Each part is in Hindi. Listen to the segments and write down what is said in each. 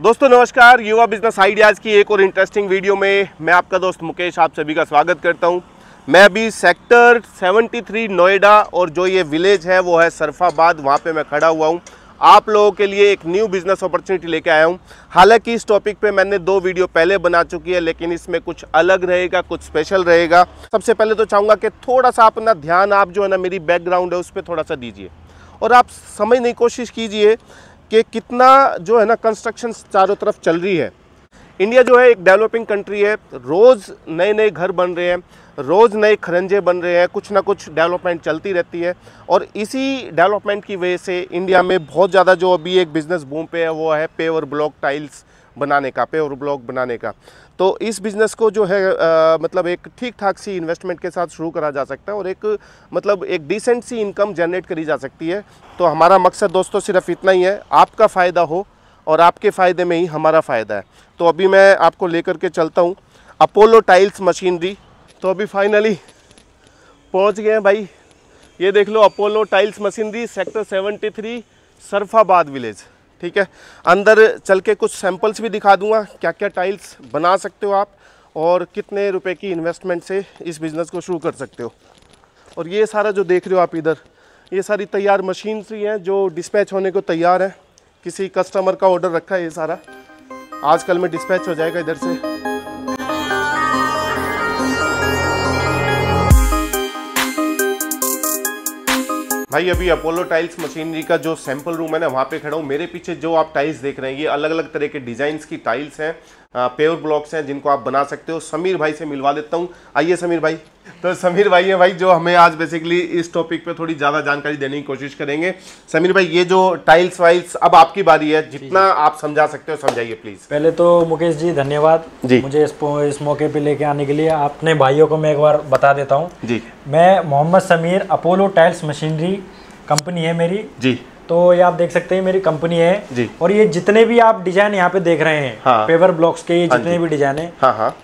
दोस्तों, नमस्कार। युवा बिज़नेस आइडियाज़ की एक और इंटरेस्टिंग वीडियो में मैं आपका दोस्त मुकेश, आप सभी का स्वागत करता हूँ। मैं अभी सेक्टर 73 नोएडा और जो ये विलेज है, वो है सरफाबाद, वहाँ पे मैं खड़ा हुआ हूँ। आप लोगों के लिए एक न्यू बिज़नेस अपॉर्चुनिटी लेके आया हूँ। हालाँकि इस टॉपिक पे मैंने दो वीडियो पहले बना चुकी है, लेकिन इसमें कुछ अलग रहेगा, कुछ स्पेशल रहेगा। सबसे पहले तो चाहूँगा कि थोड़ा सा अपना ध्यान आप जो है ना मेरी बैकग्राउंड है, उस पर थोड़ा सा दीजिए। और आप समझने की कोशिश कीजिए कि कितना जो है ना कंस्ट्रक्शन चारों तरफ़ चल रही है। इंडिया जो है एक डेवलपिंग कंट्री है, रोज़ नए नए घर बन रहे हैं, रोज़ नए खरंजे बन रहे हैं, कुछ ना कुछ डेवलपमेंट चलती रहती है। और इसी डेवलपमेंट की वजह से इंडिया में बहुत ज़्यादा जो अभी एक बिज़नेस बूम पे है, वो है पेवर ब्लॉक टाइल्स बनाने का पेवर ब्लॉक बनाने का। तो इस बिज़नेस को जो है आ, मतलब एक ठीक ठाक सी इन्वेस्टमेंट के साथ शुरू करा जा सकता है और एक मतलब एक डिसेंट सी इनकम जनरेट करी जा सकती है। तो हमारा मकसद दोस्तों सिर्फ़ इतना ही है आपका फ़ायदा हो और आपके फ़ायदे में ही हमारा फ़ायदा है। तो अभी मैं आपको लेकर के चलता हूँ अपोलो टाइल्स मशीनरी तो अभी फाइनली पहुँच गए हैं भाई। ये देख लो Apollo tiles machinery sector 73 Sarfabad village ठीक है? अंदर चल के कुछ सैंपल्स भी दिखा दूँगा। क्या क्या टाइल्स बना सकते हो आप? और कितने रुपए की इन्वेस्टमेंट से इस बिज़नेस को शुरू कर सकते हो? और ये सारा जो देख रहे हो आप इधर, ये सारी तैयार मशीनरी हैं जो डिस्पैच होने को तैयार हैं। किसी कस्टमर का ऑर्डर रखा है ये सारा। आजकल में डिस्पैच हो जाएगा इधर से। भाई अभी अपोलो टाइल्स मशीनरी का जो सैंपल रूम है ना वहाँ पे खड़ा हूँ। मेरे पीछे जो आप टाइल्स देख रहे हैं ये अलग अलग तरह के डिज़ाइन की टाइल्स हैं पेवर ब्लॉक्स हैं जिनको आप बना सकते हो। समीर भाई से मिलवा देता हूँ। आइए समीर भाई। तो समीर भाई है भाई जो हमें आज बेसिकली इस टॉपिक पे थोड़ी ज़्यादा जानकारी देने की कोशिश करेंगे। समीर भाई ये जो टाइल्स वाइल्स अब आपकी बारी है। जितना आप समझा सकते हो समझाइए प्लीज़ पहले तो मुकेश जी धन्यवाद। जी। मुझे इस, इस मौके पे लेके आने के लिए अपने भाइयों को मैं एक बार बता देता हूँ। जी। मैं Mohammad Sameer Apollo tiles machinery company है मेरी। जी। तो ये आप देख सकते हैं मेरी कंपनी है। जी। और ये जितने भी आप डिज़ाइन यहाँ पे देख रहे हैं हाँ। पेवर ब्लॉक्स के ये हाँ जितने। भी डिज़ाइन है। हाँ हाँ।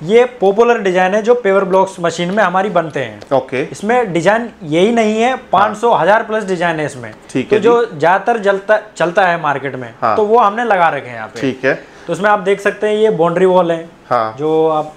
ये पॉपुलर डिज़ाइन है जो पेवर ब्लॉक्स मशीन में हमारी बनते हैं। ओके। इसमें डिज़ाइन यही नहीं है 500 हज़ार प्लस डिज़ाइन है इसमें। ठीक तो है जो। ज़्यादातर चलता है मार्केट में हाँ। तो वो हमने लगा रखे हैं यहाँ पे। ठीक है। तो उसमें आप देख सकते हैं ये बाउंड्री वॉल है। हाँ। जो आप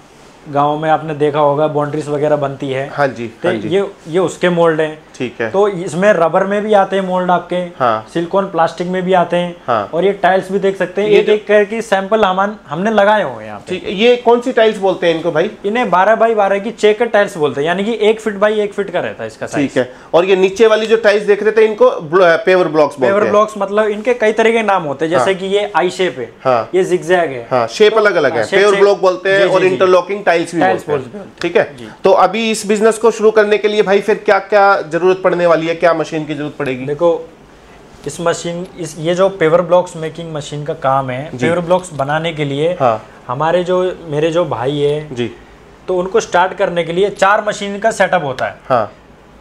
गाँव में आपने देखा होगा बाउंड्रीज वगैरह बनती है। हाँ जी तो हाँ जी। ये ये उसके मोल्ड हैं। ठीक है। तो इसमें रबर में भी आते हैं मोल्ड आपके हाँ। सिलिकॉन प्लास्टिक में भी आते हैं। हाँ। और ये टाइल्स भी देख सकते हैं। ये एक एक करके सैंपल हम हमने लगाए हुए हैं ठीक है ये कौन सी टाइल्स बोलते हैं इनको भाई? इन्हें 12 बाई 12 की चेकर टाइल्स बोलते हैं। यानी कि एक फीट बाई एक फीट का रहता है इसका ठीक है। और ये नीचे वाली जो टाइल्स देख रहे थे इनको पेवर ब्लॉक्स पेवर ब्लॉक्स मतलब इनके कई तरह के नाम होते हैं। जैसे की ये आई शेप है। हाँ। ये जिगजैग है। हाँ शेप अलग अलग है। हाँ, पेवर ब्लॉक बोलते हैं और इंटरलॉकिंग जी। टाइल्स भी टाइल्स बोलते हैं। ठीक है? तो अभी इस बिज़नेस को शुरू करने के लिए भाई फिर क्या क्या ज़रूरत पड़ने वाली है? क्या मशीन की ज़रूरत पड़ेगी? देखो इस मशीन इस ये जो पेवर ब्लॉक्स मेकिंग मशीन का काम है पेवर ब्लॉक्स बनाने के लिए हाँ। हमारे जो मेरे जो भाई है जी। तो उनको स्टार्ट करने के लिए चार मशीन का सेटअप होता है। हाँ।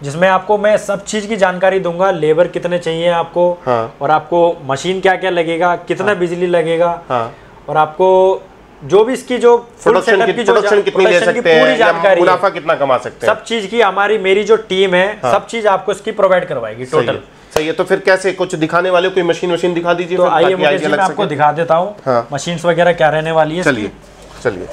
जिसमें आपको मैं सब चीज़ की जानकारी दूँगा लेबर कितने चाहिए आपको हाँ। और आपको मशीन क्या क्या लगेगा कितना हाँ। बिजली लगेगा हाँ। और आपको जो भी इसकी जो प्रोडक्शन की की जो कितनी ले सकते हैं? मुनाफा कितना कमा सकते हैं? सब चीज़ की हमारी मेरी जो टीम है हाँ। सब चीज़ आपको इसकी प्रोवाइड करवाएगी टोटल है। सही है तो फिर कैसे कुछ दिखाने वाले कोई मशीन मशीन दिखा दीजिए तो आइए मैं आपको दिखा देता हूँ मशीन वगैरह क्या रहने वाली है। चलिए चलिए।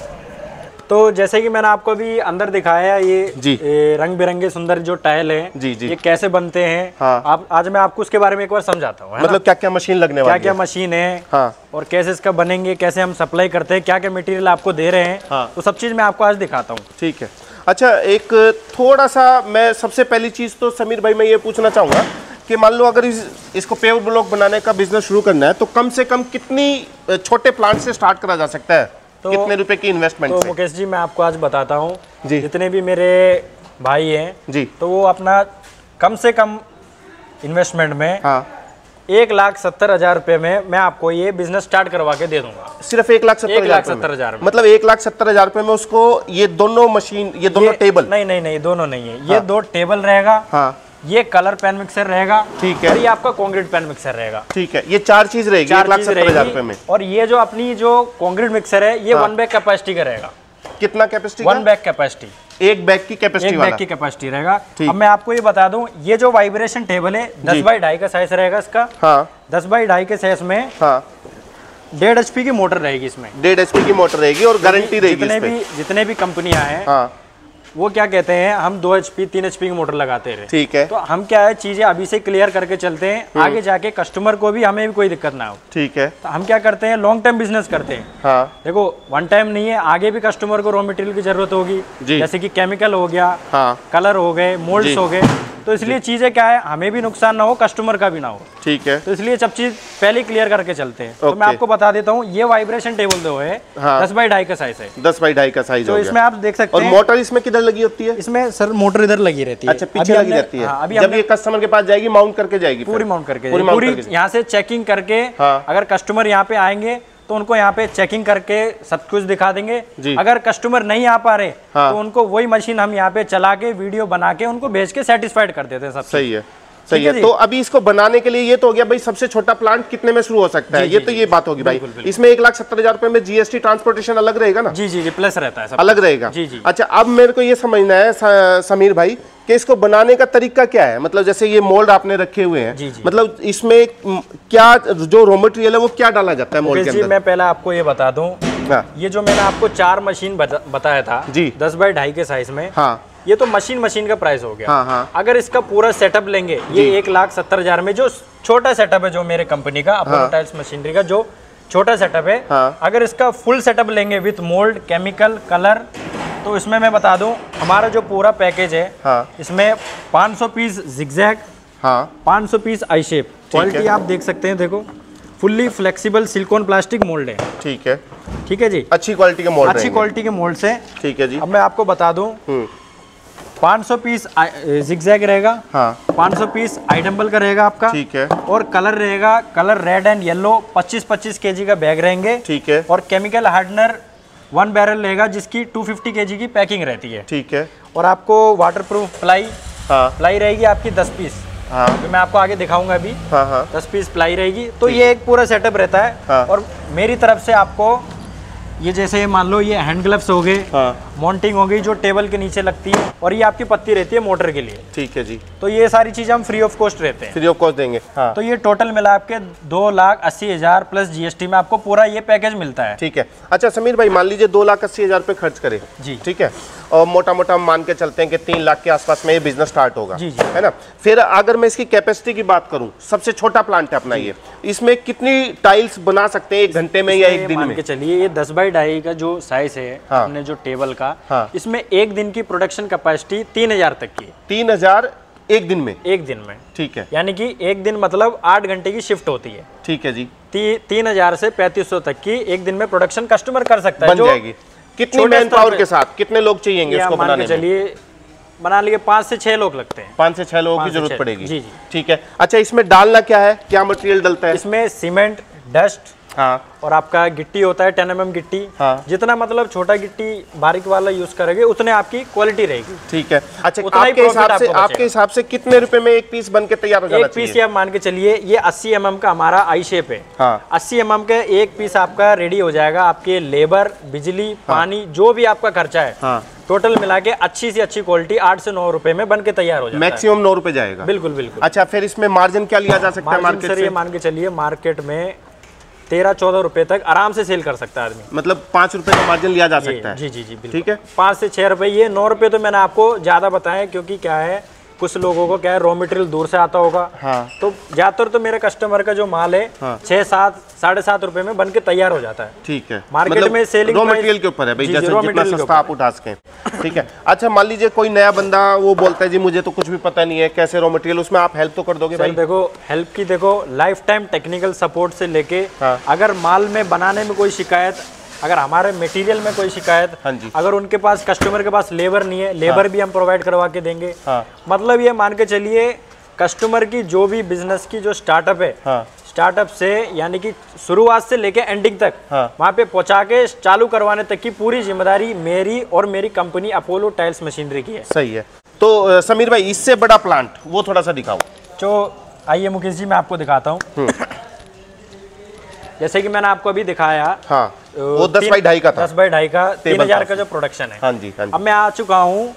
तो जैसे कि मैंने आपको अभी अंदर दिखाया ये जी। ए, रंग बिरंगे सुंदर जो टाइल है जी, जी। ये कैसे बनते हैं हाँ। आप आज मैं आपको उसके बारे में एक बार समझाता हूँ मतलब क्या क्या मशीन लगने क्या क्या मशीन है हाँ और कैसे इसका बनेंगे कैसे हम सप्लाई करते हैं क्या क्या मटेरियल आपको दे रहे हैं हाँ। तो सब चीज़ मैं आपको आज दिखाता हूँ ठीक है अच्छा एक थोड़ा सा मैं सबसे पहली चीज़ तो समीर भाई मैं ये पूछना चाहूँगा कि मान लो अगर इस, इसको पेवर ब्लॉक बनाने का बिज़नेस शुरू करना है तो कम से कम कितनी छोटे प्लांट से स्टार्ट करा जा सकता है तो- कितने रुपए की इन्वेस्टमेंट तो मुकेश जी मैं आपको आज बताता हूँ। जी। जितने भी मेरे भाई हैं जी। तो वो अपना कम से कम इन्वेस्टमेंट में हाँ। एक लाख सत्तर हज़ार रुपये में मैं आपको ये बिज़नेस स्टार्ट करवा के दे दूँगा। सिर्फ़ एक लाख सत्तर लाख सत्तर हज़ार। मतलब एक लाख सत्तर हज़ार रुपए में उसको ये दोनों मशीन ये दोनों ये- टेबल नहीं नहीं नहीं दोनों नहीं है। ये दो टेबल रहेगा। हाँ। ये कलर पेन मिक्सर रहेगा ठीक है। और ये आपका कॉन्क्रीट पेन मिक्सर रहेगा। ठीक है ये चार चीज़ रहेगी चार एक लाख सत्तर हज़ार रुपए में। और ये जो अपनी जो कॉन्क्रीट मिक्सर है ये वन बैग कैपेसिटी का रहेगा। कितना कैपेसिटी वन बैग कैपेसिटी एक बैग की कैपेसिटी वाला। बैग की कैपेसिटी रहेगा। अब मैं आपको ये बता दूँ ये जो वाइब्रेशन टेबल है दस। बाई ढाई का साइज़ रहेगा इसका। हाँ। दस बाई ढाई के साइज़ में हाँ। डेढ़ एच की मोटर रहेगी इसमें। डेढ़ एच की मोटर रहेगी और गारंटी रहेगी जितने भी जितने भी कंपनियाँ हैं हाँ। वो क्या कहते हैं हम दो एच पी तीन एच पी की मोटर लगाते रहे। ठीक है। तो हम क्या है चीज़ें अभी से क्लियर करके चलते हैं। हम्म। आगे जाके कस्टमर को भी हमें भी कोई दिक्कत ना हो। ठीक है। तो हम क्या करते हैं लॉन्ग टर्म बिज़नेस करते हैं। हाँ। देखो वन टाइम नहीं है आगे भी कस्टमर को रॉ मटेरियल की ज़रूरत होगी। जैसे की केमिकल हो गया हाँ। कलर हो गए मोल्ड हो गए। तो इसलिए चीज़ें क्या है हमें भी नुकसान ना हो कस्टमर का भी ना हो। ठीक है। तो इसलिए सब चीज़ पहले क्लियर करके चलते हैं तो मैं आपको बता देता हूँ ये वाइब्रेशन टेबल दो है हाँ। दस बाई ढाई का साइज़ है। दस बाई ढाई का साइज़ तो इसमें आप देख सकते और हैं मोटर इसमें किधर लगी होती है? इसमें सर मोटर इधर लगी रहती है। अच्छा पीछे लगी रहती है। हाँ, अभी जब ये कस्टमर के पास जाएगी माउंट करके जाएगी पूरी माउंट करके पूरी यहाँ से चेकिंग करके हाँ। अगर कस्टमर यहाँ पे आएँगे तो उनको यहाँ पे चेकिंग करके सब कुछ दिखा देंगे। अगर कस्टमर नहीं आ पा रहे हाँ। तो उनको वही मशीन हम यहाँ पे चला के वीडियो बना के उनको भेज के सेटिस्फाइड कर देते हैं सब सही है। सही है तो अभी इसको बनाने के लिए ये तो हो गया भाई सबसे छोटा प्लांट कितने में शुरू हो सकता है? ये तो ये बात होगी भाई। इसमें एक लाख सत्तर हज़ार रुपए में जीएसटी ट्रांसपोर्टेशन अलग रहेगा ना? जी जी जी प्लस रहता है सब। अलग रहेगा। जी, जी। अच्छा अब मेरे को ये समझना है समीर भाई कि इसको बनाने का तरीका क्या है? मतलब जैसे ये मोल्ड आपने रखे हुए हैं। जी, जी। मतलब इसमें क्या जो रॉ मटेरियल है वो क्या डाला जाता है मोल्ड के अंदर? मैं पहले आपको ये बता दूँ। हाँ। ये जो मैंने आपको चार मशीन बता, बताया था जी। दस बाई ढाई के साइज़ में हाँ। ये तो मशीन मशीन का प्राइस हो गया। हाँ, हाँ। अगर इसका पूरा सेटअप लेंगे ये एक लाख सत्तर हज़ार में जो छोटा सेटअप है जो मेरे कंपनी का अपोलो टाइल्स मशीनरी का जो छोटा सेटअप है हाँ। अगर इसका फुल सेटअप लेंगे विथ मोल्ड केमिकल कलर तो इसमें मैं बता दूँ हमारा जो पूरा पैकेज है हाँ। इसमें 500 पीस जिगजैग हाँ। 500 पीस आई शेप क्वालिटी आप देख सकते हैं देखो। Fully flexible silicone plastic mould है। ठीक है। ठीक है जी? अच्छी क्वालिटी के मोल्ड अच्छी क्वालिटी के मोल्ड से ठीक है जी। अब मैं आपको बता दूँ हम्म। 500 पीस जिगजैग रहेगा। हाँ। 500 पीस आई डंबल का रहेगा आपका। ठीक है। और कलर रहेगा colour red and yellow 25 25 KG का बैग रहेंगे। ठीक है। और केमिकल हार्डनर वन बैरल लेगा जिसकी 250 फिफ्टी की पैकिंग रहती है। ठीक है। और आपको वाटर प्रूफ प्लाई हाँ। प्लाई रहेगी आपकी 10 पीस। हाँ। तो मैं आपको आगे दिखाऊँगा अभी। हाँ हाँ। 10 पीस प्लाई रहेगी। तो ये एक पूरा सेटअप रहता है। हाँ। और मेरी तरफ़ से आपको ये जैसे मान लो ये हैंड ग्लव्स हो गए हाँ। माउंटिंग हो गई जो टेबल के नीचे लगती है और ये आपकी पत्ती रहती है मोटर के लिए। ठीक है जी। तो ये सारी चीज़ें हम फ्री ऑफ़ कॉस्ट रहते हैं। फ्री ऑफ़ कॉस्ट देंगे। हाँ। तो ये टोटल मिला आपके दो लाख अस्सी हज़ार प्लस जीएसटी में आपको पूरा ये पैकेज मिलता है। ठीक है। अच्छा समीर भाई मान लीजिए दो लाख अस्सी हज़ार खर्च करे। जी। ठीक है? और मोटा मोटा हम मान के चलते हैं कि तीन लाख के आसपास में ये बिज़नेस स्टार्ट होगा। जी, जी। है ना? फिर अगर मैं इसकी कैपेसिटी की बात करूँ सबसे छोटा प्लांट है अपना ये। इसमें कितनी टाइल्स बना सकते हैं एक घंटे में या एक दिन में? चलिए ये दस बाई ढाई का जो साइज़ है हाँ। अपने जो टेबल का हाँ। इसमें एक दिन की प्रोडक्शन कैपेसिटी तीन हज़ार तक की तीन हज़ार एक दिन में? एक दिन में। ठीक है। यानी कि एक दिन मतलब आठ घंटे की शिफ्ट होती है। ठीक है जी। ती, तीन हज़ार से पैंतीस सौ तक की एक दिन में प्रोडक्शन कस्टमर कर सकता है बन जो जाएगी। कितनी मैन पावर के साथ? कितने लोग चाहिए इसको बनाने के लिए चलिए बना लिए पाँच से छह लोग लगते हैं। पाँच से छह लोगों की ज़रूरत पड़ेगी। जी, जी। ठीक है। अच्छा इसमें डालना क्या है? क्या मटेरियल डलता है? इसमें सीमेंट डस्ट हाँ। और आपका गिट्टी होता है टेन एम गिट्टी हाँ। जितना मतलब छोटा गिट्टी बारीक वाला यूज़ करेंगे उतने आपकी क्वालिटी रहेगी। ठीक है। अच्छा आपके हिसाब से आपके हिसाब से कितने रुपए में एक पीस बन के तैयार हो जाना एक पीस आप मान के चलिए ये 80 एम का हमारा आई शेप है। अस्सी 80 एम का एक पीस आपका रेडी हो जाएगा आपके लेबर बिजली पानी जो भी आपका खर्चा है हाँ। टोटल मिला के अच्छी से अच्छी क्वालिटी आठ से नौ रुपए में बन के तैयार हो है। मैक्सिमम नौ रुपए जाएगा। बिल्कुल बिल्कुल। अच्छा फिर इसमें मार्जिन क्या लिया जा सकता है मार्केट सर ये मान के चलिए मार्केट में तेरह चौदह रुपए तक आराम से सेल कर सकता है आदमी। मतलब पाँच रुपए का मार्जिन लिया जा सकता है। जी जी जी ठीक है? पाँच से छह रुपए ये नौ रुपए तो मैंने आपको ज़्यादा बताया क्योंकि क्या है कुछ लोगों को क्या है रॉ मटेरियल दूर से आता होगा। हाँ। तो ज़्यादातर तो मेरे कस्टमर का जो माल है हाँ। छः सात साढ़े सात रुपए में बन के तैयार हो जाता है। ठीक है। मार्केट मतलब में selling रॉ मटेरियल के ऊपर है भाई जैसे जितना सस्ता आप उठा सकें। ठीक है। अच्छा मान लीजिए कोई नया बंदा वो बोलता है जी मुझे तो कुछ भी पता नहीं है कैसे रॉ मटेरियल उसमें आप हेल्प तो कर दोगे भाई? देखो हेल्प की देखो लाइफ टाइम टेक्निकल सपोर्ट से लेके हाँ। अगर माल में बनाने में कोई शिकायत अगर हमारे मटेरियल में कोई शिकायत हाँ जी। अगर उनके पास कस्टमर के पास लेबर नहीं है लेबर हाँ। भी हम प्रोवाइड करवा के देंगे। हाँ। मतलब ये मान के चलिए कस्टमर की जो भी बिज़नेस की जो स्टार्टअप है हाँ। स्टार्टअप से यानी कि शुरुआत से लेके एंडिंग तक हाँ। वहाँ पे पहुँचा के चालू करवाने तक की पूरी ज़िम्मेदारी मेरी और मेरी कंपनी अपोलो टाइल्स मशीनरी की है। सही है। तो समीर भाई इससे बड़ा प्लांट वो थोड़ा सा दिखाओ। जो आइए मुकेश जी मैं आपको दिखाता हूँ। जैसे कि मैंने आपको अभी दिखाया हाँ। वो दस बाई ढाई का था। दस बाई ढाई का तीन हज़ार का जो प्रोडक्शन है। हाँ जी हाँ जी। अब मैं आ चुका हूँ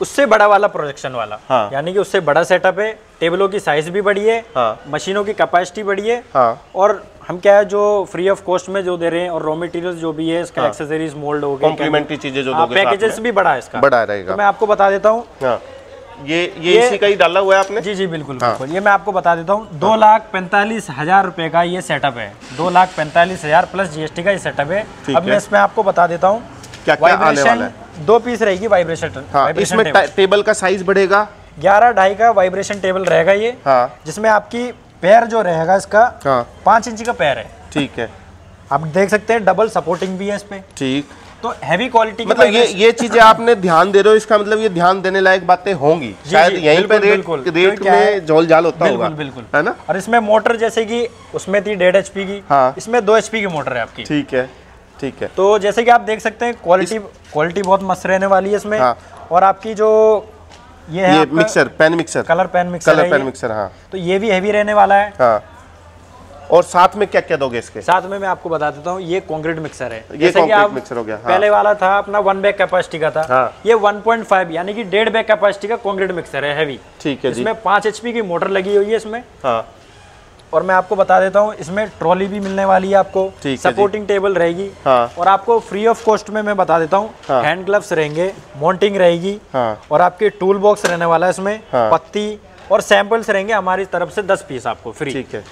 उससे बड़ा वाला प्रोजेक्शन वाला। हाँ। यानी कि उससे बड़ा सेटअप है टेबलों की साइज़ भी बड़ी है हाँ। मशीनों की कैपेसिटी बड़ी है हाँ। और हम क्या है जो फ्री ऑफ़ कॉस्ट में जो दे रहे हैं और रॉ मटेरियल जो भी है इसका एक्सेसरीज मोल्ड हो गए कॉम्प्लीमेंट्री चीज़ें जो पैकेजेस भी बड़ा है इसका। बड़ा रहेगा। तो मैं आपको बता देता हूँ। हाँ ये ये इसी का ही डाला हुआ है आपने? जी जी बिल्कुल हाँ। बिल्कुल। ये मैं आपको बता देता हूँ दो लाख पैंतालीस हज़ार रुपए का ये सेटअप है। दो लाख पैंतालीस हज़ार प्लस जीएसटी का ये सेटअप है। अब मैं इसमें आपको बता देता हूँ क्या क्या आने वाला है? दो पीस रहेगी वाइब्रेशन हाँ इसमें टेबल का साइज़ बढ़ेगा। ग्यारह ढाई का वाइब्रेशन टेबल रहेगा ये हाँ। जिसमें आपकी पैर जो रहेगा इसका हाँ। पाँच इंच का पैर है। ठीक है। आप देख सकते हैं डबल सपोर्टिंग भी है इसमें ठीक। तो हैवी क्वालिटी मतलब ये ये चीज़ें आपने ध्यान दे रहे हो इसका मतलब ये ध्यान देने लायक बातें होंगी। शायद यहीं पे रेट रेट में झोल झाल होता होगा बिल्कुल। बिल्कुल है ना? और इसमें मोटर जैसे कि उसमें थी डेढ़ एचपी की हाँ। इसमें दो एचपी की मोटर है आपकी। ठीक है ठीक है। तो जैसे कि आप देख सकते हैं क्वालिटी क्वालिटी बहुत मस्त रहने वाली है इसमें। हाँ। और आपकी जो ये है mixer pan mixer colour pan mixer colour pan mixer हाँ तो ये भी हैवी रहने वाला है। हाँ। और साथ में क्या क्या दोगे इसके? साथ में मैं आपको बता देता हूँ ये कॉन्क्रीट मिक्सर है। ये कि आप mixer हो गया, हाँ। पहले वाला था अपना वन बैग कैपेसिटी का था। हाँ। ये 1.5 यानी कि डेढ़ बैग कैपेसिटी का कॉन्क्रीट मिक्सर है हैवी ठीक है इसमें पाँच एचपी की मोटर लगी हुई है इसमें। हाँ। और मैं आपको बता देता हूँ इसमें ट्रॉली भी मिलने वाली है आपको। सपोर्टिंग टेबल रहेगी। हाँ। और आपको फ्री ऑफ़ कॉस्ट में मैं बता देता हूँ हाँ। हैंड ग्लव्स रहेंगे माउंटिंग रहेगी। हाँ। और आपके टूल बॉक्स रहने वाला है इसमें हाँ। पत्ती और सैंपल्स रहेंगे हमारी तरफ़ से 10 पीस आपको फ्री ठीक है।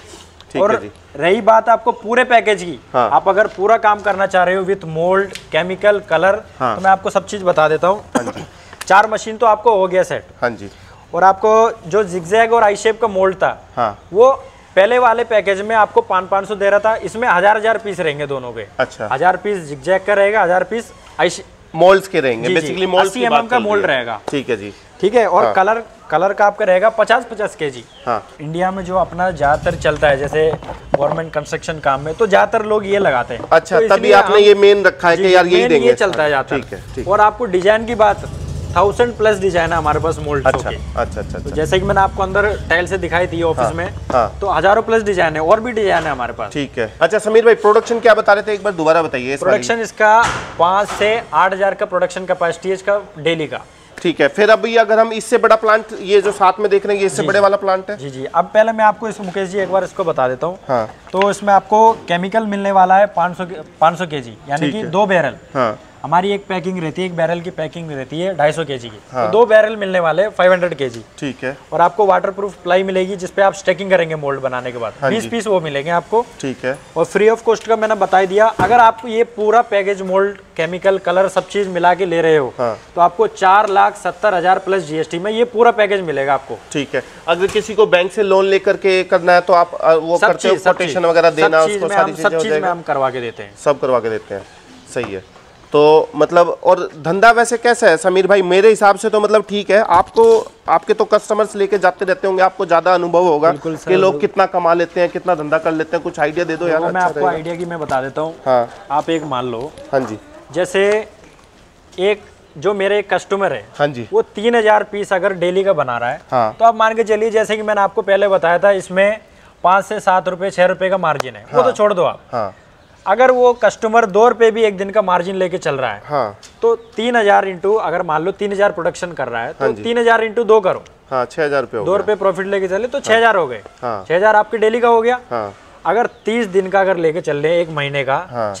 और है रही बात आपको पूरे पैकेज की हाँ। आप अगर पूरा काम करना चाह रहे हो विथ मोल्ड केमिकल कलर हाँ। तो मैं आपको सब चीज़ बता देता हूँ चार मशीन तो आपको हो गया सेट हाँ जी और आपको जो जिगजैग और आई शेप का मोल्ड था हाँ वो पहले वाले पैकेज में आपको पाँच पाँच सौ दे रहा था इसमें हज़ार हज़ार पीस रहेंगे दोनों के अच्छा हज़ार पीस जिगजैग का रहेगा हज़ार पीस आई मोल्ड के रहेंगे। बेसिकली मोल्ड्स 80 की है। रहेगा। ठीक है जी ठीक है और हाँ। कलर कलर का आपका रहेगा पचास पचास के जी हाँ। इंडिया में जो अपना ज़्यादातर चलता है जैसे गवर्नमेंट कंस्ट्रक्शन काम में तो ज़्यादातर लोग ये लगाते हैं। अच्छा तो तभी आपने ये मेन रखा है कि यार यही देंगे। ये चलता है ठीक है ठीक और आपको डिज़ाइन की बात थाउज़ेंड प्लस डिज़ाइन है हमारे पास मोल्ड अच्छा के अच्छा अच्छा तो अच्छा जैसे कि मैंने आपको अंदर टाइल से दिखाई थी ऑफ़िस में हाँ। तो हज़ारों प्लस डिज़ाइन है और भी डिज़ाइन है हमारे पास। ठीक है। अच्छा समीर भाई प्रोडक्शन क्या बता रहे थे? एक बार दोबारा बताइए प्रोडक्शन इसका पाँच से आठ हज़ार का प्रोडक्शन कैपेसिटी है इसका डेली का। ठीक है फिर अभी अगर हम इससे बड़ा प्लांट ये जो साथ में देख रहे हैं ये इससे बड़े वाला प्लांट है? जी जी। अब पहले मैं आपको इस मुकेश जी एक बार इसको बता देता हूँ। हाँ। तो इसमें आपको केमिकल मिलने वाला है 500 के- 500 केजी यानी कि दो बैरल हाँ। हमारी एक पैकिंग रहती है एक बैरल की पैकिंग रहती है 250 केजी की। हाँ। तो दो बैरल मिलने वाले हैं 500 केजी। ठीक है। और आपको वाटरप्रूफ प्लाई मिलेगी जिसपे आप स्टेकिंग करेंगे मोल्ड बनाने के बाद। हाँ 20 पीस वो मिलेंगे आपको। ठीक है। और फ्री ऑफ़ कॉस्ट का मैंने बता दिया अगर आप ये पूरा पैकेज मोल्ड केमिकल कलर सब चीज़ मिला के ले रहे हो हाँ। तो आपको चार लाख सत्तर हज़ार प्लस जीएसटी में ये पूरा पैकेज मिलेगा आपको। ठीक है। अगर किसी को बैंक से लोन लेकर के करना है तो आप वो करते हो वगैरह देना उसको सारी चीज़ें हम करवा के देते हैं। सब करवा के देते हैं। सही है। तो मतलब और धंधा वैसे कैसा है? समीर भाई मेरे हिसाब से तो मतलब ठीक है। आपको आपके तो कस्टमर्स लेके जाते रहते होंगे आपको ज़्यादा अनुभव होगा कि लोग कितना कमा लेते हैं कितना धंधा कर लेते हैं कुछ आइडिया दे दो यार मैं अच्छा आपको आइडिया की मैं बता देता हूँ। हाँ। आप एक मान लो। हाँ जी। जैसे एक जो मेरे एक कस्टमर है हाँ जी। वो तीन हज़ार पीस अगर डेली का बना रहा है हाँ। तो आप मान के चलिए जैसे कि मैंने आपको पहले बताया था इसमें पाँच से सात रुपए छह रुपए का मार्जिन है। वो तो छोड़ दो आप। हाँ। अगर वो कस्टमर दो रुपए भी एक दिन का मार्जिन लेके चल रहा है हाँ। तो तीन हज़ार इंटू अगर मान लो तीन हज़ार प्रोडक्शन कर रहा है हाँ तो हाँ तीन हज़ार इंटू दो करो। हाँ छह हज़ार रुपये दो रुपए प्रॉफिट लेके चले तो छह हज़ार हो गए। हाँ। छह हज़ार आपके डेली का हो गया। हाँ। अगर तीस दिन का अगर लेके चल रहे एक महीने का हाँ।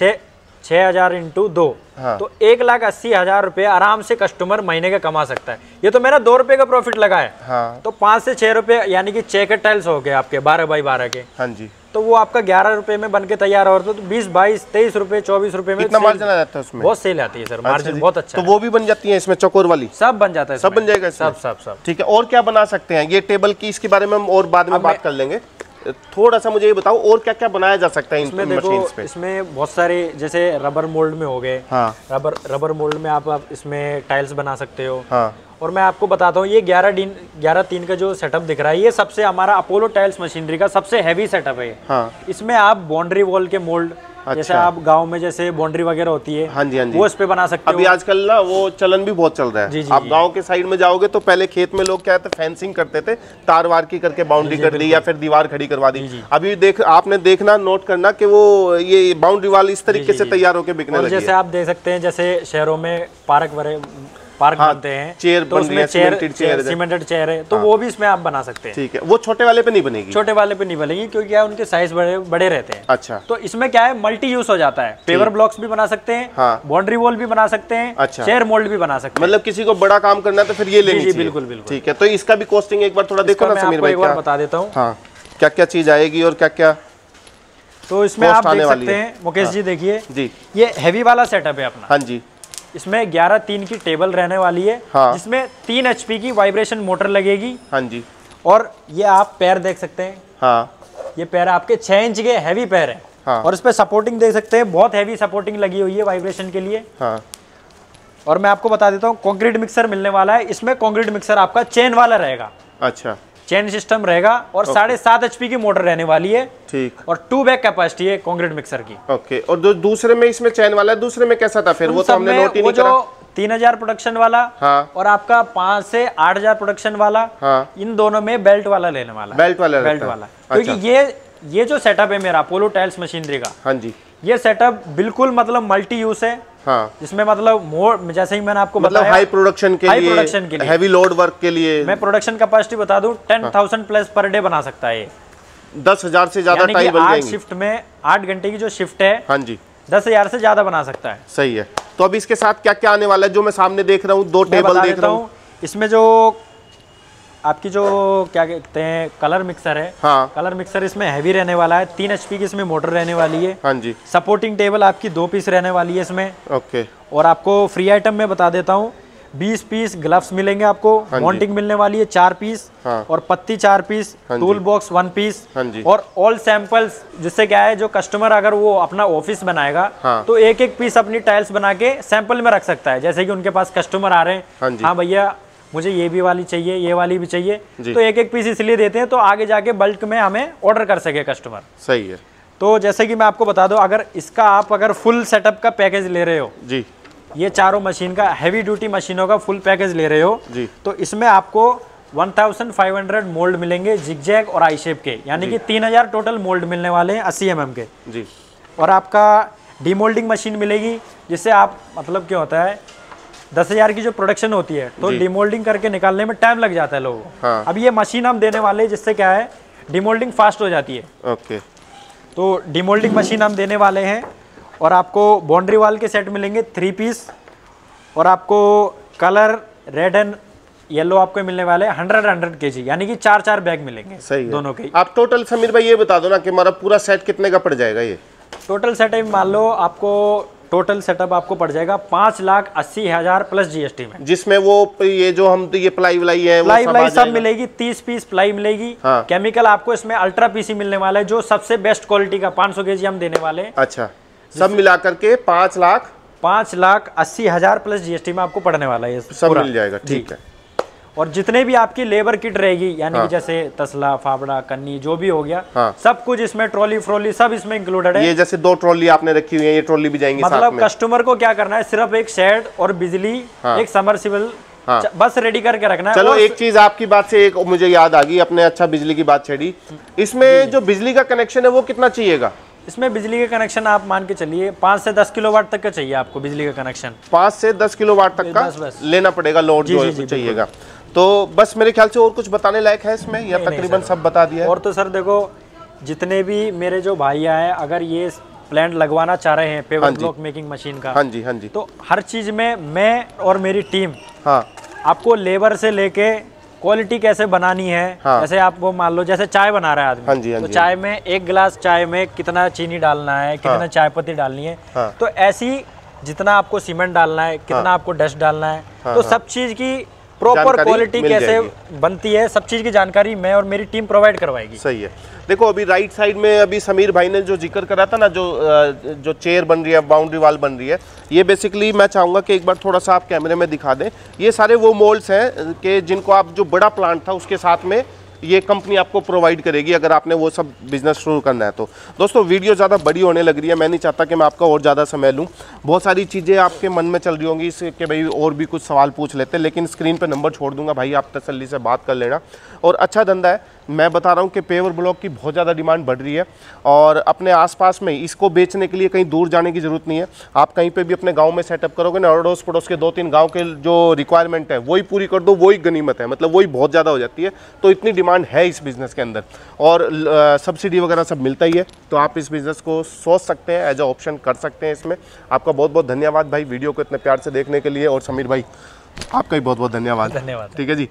छः हज़ार इंटू दो। हाँ। तो एक लाख अस्सी हज़ार रुपये आराम से कस्टमर महीने का कमा सकता है। ये तो मेरा दो रुपये का प्रॉफिट लगा है। हाँ। तो पाँच से छः रुपये यानी कि छः के टाइल्स हो गए आपके बारह बाई बारह के। हाँ जी। तो वो आपका ग्यारह रुपये में बन के तैयार हो रहा तो बीस बाईस तेईस रुपये चौबीस रुपये में sale- मार्जिन आ जाता है उसमें? बहुत सेल आती है सर अच्छा मार्जिन बहुत अच्छा तो वो भी बन जाती है इसमें चकोर वाली? सब बन जाता है सब बन जाएगा सब सब सब। ठीक है और क्या बना सकते हैं? ये टेबल की इसके बारे में हम और बाद में बात कर लेंगे। थोड़ा सा मुझे ये बताओ और क्या क्या बनाया जा सकता है इन इसमें देखो पे? इसमें बहुत सारे जैसे रबर मोल्ड में हो गए। हाँ। रबर रबर मोल्ड में आप, आप इसमें टाइल्स बना सकते हो। हाँ। और मैं आपको बताता हूँ ये 11 दिन 11 तीन का जो सेटअप दिख रहा है ये सबसे हमारा अपोलो टाइल्स मशीनरी का सबसे हैवी सेटअप है हाँ। इसमें आप बाउंड्री वॉल के मोल्ड जैसे अच्छा। आप गाँव में जैसे बाउंड्री वगैरह होती है हाँ जी हाँ जी। वो इस पे बना सकते अभी आजकल ना वो चलन भी बहुत चल रहा है। जी, जी, आप। गाँव के साइड में जाओगे तो पहले खेत में लोग क्या थे फेंसिंग करते थे तार वार की करके बाउंड्री कर दी या फिर दीवार खड़ी करवा दी। अभी देख आपने देखना नोट करना की वो ये बाउंड्री वाल इस तरीके से तैयार होकर बिकने जैसे आप देख सकते हैं जैसे शहरों में पार्क वगैरह पार्क हाँ, बनते हैं चेयर तो बन उसमें चेयर चेयर सीमेंटेड चेयर है तो हाँ, वो भी इसमें आप बना सकते हैं। ठीक है वो छोटे वाले पे नहीं बनेगी? छोटे वाले पे नहीं बनेगी क्योंकि क्या उनके साइज़ बड़े बड़े रहते हैं। अच्छा। तो इसमें क्या है मल्टी यूज़ हो जाता है। पेवर ब्लॉक्स भी बना सकते हैं हाँ। बाउंड्री वॉल भी बना सकते हैं अच्छा। चेयर मोल्ड भी बना सकते हैं। मतलब किसी को बड़ा काम करना है तो फिर ये लेनी बिल्कुल, बिल्कुल। ठीक है तो इसका भी कॉस्टिंग एक बार थोड़ा देखो ना समीर भाई बता देता हूँ। हाँ क्या क्या चीज़ आएगी और क्या क्या तो इसमें आप देख सकते हैं। मुकेश जी देखिए जी। ये हैवी वाला सेटअप है अपना। हाँ जी। इसमें 11 तीन की टेबल रहने वाली है हाँ। जिसमें तीन एचपी की वाइब्रेशन मोटर लगेगी। हाँ जी। और ये आप पैर देख सकते हैं। हाँ। ये पैर आपके छह इंच के हैवी पैर है। हाँ। और इस पे सपोर्टिंग देख सकते हैं बहुत हैवी सपोर्टिंग लगी हुई है वाइब्रेशन के लिए। हाँ। और मैं आपको बता देता हूँ कॉन्क्रीट मिक्सर मिलने वाला है। इसमें कॉन्क्रीट मिक्सर आपका चेन वाला रहेगा। अच्छा। चेन सिस्टम रहेगा और साढ़े सात एचपी की मोटर रहने वाली है ठीक। और टू बैग कैपेसिटी है कॉन्क्रीट मिक्सर की। ओके और जो दूसरे में इसमें चैन वाला है दूसरे में कैसा था फिर? वो तो हमने नोट ही नहीं करा। तीन हज़ार प्रोडक्शन वाला हाँ। और आपका पाँच से आठ हज़ार प्रोडक्शन वाला हाँ। इन दोनों में बेल्ट वाला लेने वाला। बेल्ट वाला बेल्ट। वाला। अच्छा। क्योंकि ये ये जो सेटअप है मेरा पोलो टाइल्स मशीनरी का हाँ जी। ये सेटअप बिल्कुल मतलब मल्टी यूज़ है। हाँ। जिसमें मतलब मोर जैसे ही मैंने आपको मतलब हाई प्रोडक्शन के हाई लिए production के लिए। हैवी लोड वर्क के लिए। मैं प्रोडक्शन कैपेसिटी बता दूँ ten thousand plus per day बना सकता है दस हज़ार से ज़्यादा टाइम टाई बन जाएँगे। शिफ्ट में आठ घंटे की जो शिफ्ट है हाँ जी। दस हज़ार से ज़्यादा बना सकता है। सही है। तो अब इसके साथ क्या क्या आने वाला है जो मैं सामने देख रहा हूँ दो टेबल देख रहा हूँ इसमें जो आपकी जो क्या कहते हैं कलर मिक्सर है हाँ। कलर मिक्सर इसमें हैवी रहने वाला है तीन एचपी की इसमें मोटर रहने वाली है। हाँ जी। सपोर्टिंग टेबल आपकी दो पीस रहने वाली है इसमें। ओके और आपको फ्री आइटम में बता देता हूँ बीस पीस ग्लव्स मिलेंगे आपको हाँ मॉन्टिंग मिलने वाली है चार पीस हाँ। और पत्ती चार पीस हाँ टूल बॉक्स वन पीस हाँ जी। और ऑल सैंपल्स जिससे क्या है जो कस्टमर अगर वो अपना ऑफ़िस बनाएगा हाँ। तो एक एक पीस अपनी टाइल्स बना के सैंपल में रख सकता है। जैसे कि उनके पास कस्टमर आ रहे हैं हाँ हाँ भैया मुझे ये भी वाली चाहिए ये वाली भी चाहिए। तो एक एक पीस इसलिए देते हैं तो आगे जाके बल्क में हमें ऑर्डर कर सके कस्टमर सही है। तो जैसे कि मैं आपको बता दूँ अगर इसका आप अगर फुल सेटअप का पैकेज ले रहे हो जी। ये चारों मशीन का हैवी ड्यूटी मशीनों का फुल पैकेज ले रहे हो जी। तो इसमें आपको 1500 मोल्ड मिलेंगे जिगजैग और आई शेप के यानी कि 3000 टोटल मोल्ड मिलने वाले हैं 80 एम के। जी। और आपका डीमोल्डिंग मशीन मिलेगी जिससे आप मतलब क्या होता है दस हज़ार की जो प्रोडक्शन होती है तो डिमोल्डिंग करके निकालने में टाइम लग जाता है लोगों को। हाँ। अब ये मशीन हम देने वाले हैं जिससे क्या है डीमोल्डिंग फास्ट हो जाती है। ओके। तो डीमोल्डिंग मशीन हम देने वाले हैं और आपको बाउंड्री वाल के सेट मिलेंगे थ्री पीस और आपको कलर रेड एंड येलो आपको मिलने वाले हैं हंड्रेड हंड्रेड के जी यानी कि चार चार बैग मिलेंगे सही है। दोनों के आप टोटल समीर भाई ये बता दो ना कि हमारा पूरा सेट कितने का पड़ जाएगा ये? टोटल सेटअप मान लो आपको टोटल सेटअप आपको पड़ जाएगा पाँच लाख अस्सी हज़ार प्लस जीएसटी में। जिसमें वो ये जो हम तो ये प्लाई व्लाई है प्लाई व्लाई सब मिलेगी तीस पीस प्लाई मिलेगी। हाँ। केमिकल आपको इसमें अल्ट्रा पीसी मिलने वाला है जो सबसे बेस्ट क्वालिटी का पाँच सौ के हम देने वाले हैं। अच्छा। सब मिला करके पाँच लाख? पाँच लाख अस्सी हज़ार प्लस जीएसटी में आपको पड़ने वाला है सब मिल जाएगा ठीक है। और जितने भी आपकी लेबर किट रहेगी यानी हाँ। कि जैसे तसला फावड़ा कन्नी जो भी हो गया हाँ। सब कुछ इसमें ट्रॉली फ्रॉली सब इसमें इंक्लूडेड है ये जैसे दो ट्रॉली आपने रखी हुई है ये ट्रॉली भी जाएँगी मतलब कस्टमर को क्या करना है सिर्फ़ एक शेड और बिजली हाँ। एक समरसिबल हाँ। बस रेडी करके रखना है चलो एक चीज़ आपकी बात से एक मुझे याद आ गई अपने अच्छा बिजली की बात छेड़ी इसमें जो बिजली का कनेक्शन है वो कितना चाहिएगा इसमें बिजली का कनेक्शन आप मान के चलिए पाँच से दस किलो वाट तक का चाहिए आपको बिजली का कनेक्शन पाँच से दस किलो वाट तक का। लेना पड़ेगा लोड जी, चाहिएगा तो बस मेरे ख्याल से और कुछ बताने लायक है इसमें या तकरीबन सब बता दिया और तो सर देखो जितने भी मेरे जो भाई आए अगर ये प्लांट लगवाना चाह रहे हैं पेवर हाँ ब्लॉक मेकिंग मशीन का हाँ जी हाँ जी तो हर चीज़ में मैं और मेरी टीम हाँ आपको लेबर से लेके क्वालिटी कैसे बनानी है हाँ। जैसे आप वो मान लो जैसे चाय बना रहा है आदमी हाँ जी, हाँ तो चाय में एक गिलास चाय में कितना चीनी डालना है कितना हाँ। चाय पत्ती डालनी है हाँ। तो ऐसी जितना आपको सीमेंट डालना है कितना हाँ। आपको डस्ट डालना है हाँ, तो सब चीज़ की प्रॉपर क्वालिटी कैसे बनती है सब चीज़ की जानकारी मैं और मेरी टीम प्रोवाइड करवाएगी। सही है। देखो अभी राइट साइड में अभी समीर भाई ने जो ज़िक्र करा था ना जो जो चेयर बन रही है बाउंड्री वाल बन रही है ये बेसिकली मैं चाहूँगा कि एक बार थोड़ा सा आप कैमरे में दिखा दें। ये सारे वो मोल्ड्स हैं कि जिनको आप जो बड़ा प्लांट था उसके साथ में ये कंपनी आपको प्रोवाइड करेगी अगर आपने वो सब बिज़नेस शुरू करना है तो। दोस्तों वीडियो ज़्यादा बड़ी होने लग रही है, मैं नहीं चाहता कि मैं आपका और ज़्यादा समय लूँ। बहुत सारी चीज़ें आपके मन में चल रही होंगी इसके भाई और भी कुछ सवाल पूछ लेते हैं, लेकिन स्क्रीन पर नंबर छोड़ दूँगा, भाई आप तसली से बात कर लेना। और अच्छा धंधा है मैं बता रहा हूँ कि पेवर ब्लॉक की बहुत ज़्यादा डिमांड बढ़ रही है और अपने आसपास में इसको बेचने के लिए कहीं दूर जाने की ज़रूरत नहीं है। आप कहीं पे भी अपने गाँव में सेटअप करोगे ना अड़ोस पड़ोस के दो तीन गाँव के जो रिक्वायरमेंट है वही पूरी कर दो वही गनीमत है। मतलब वही बहुत ज़्यादा हो जाती है। तो इतनी डिमांड है इस बिज़नेस के अंदर। और सब्सिडी वगैरह सब मिलता ही है। तो आप इस बिज़नेस को सोच सकते हैं एज अ ऑप्शन कर सकते हैं इसमें। आपका बहुत बहुत धन्यवाद भाई वीडियो को इतने प्यार से देखने के लिए। और समीर भाई आपका भी बहुत बहुत धन्यवाद। धन्यवाद। ठीक है जी।